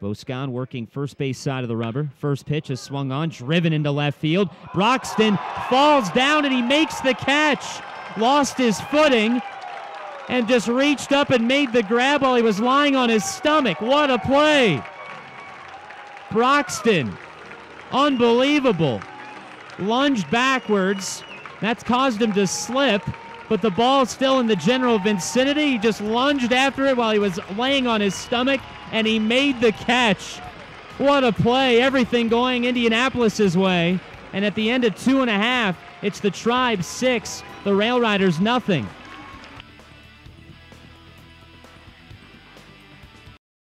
Boscan working first base side of the rubber. First pitch is swung on, driven into left field. Broxton falls down and he makes the catch. Lost his footing and just reached up and made the grab while he was lying on his stomach. What a play! Broxton, unbelievable. Lunged backwards. That's caused him to slip, but the ball still in the general vicinity. He just lunged after it while he was laying on his stomach, and he made the catch. What a play. Everything going Indianapolis's way. And at the end of two and a half, it's the Tribe six, the Rail Riders nothing.